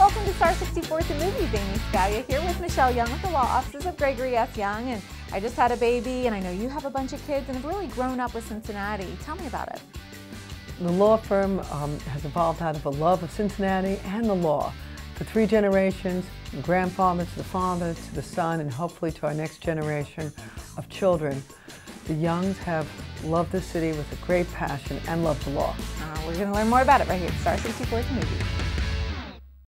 Welcome to Star 64 The movie. Amy Scalia here with Michelle Young with the law offices of Gregory S. Young. And I just had a baby, and I know you have a bunch of kids and have really grown up with Cincinnati. Tell me about it. The law firm um, has evolved out of a love of Cincinnati and the law. For three generations, from grandfather to the father to the son, and hopefully to our next generation of children, the Youngs have loved the city with a great passion and love the law. Uh, we're going to learn more about it right here at Star 64 The movie.